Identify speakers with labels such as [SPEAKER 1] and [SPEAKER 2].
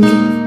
[SPEAKER 1] Thank you.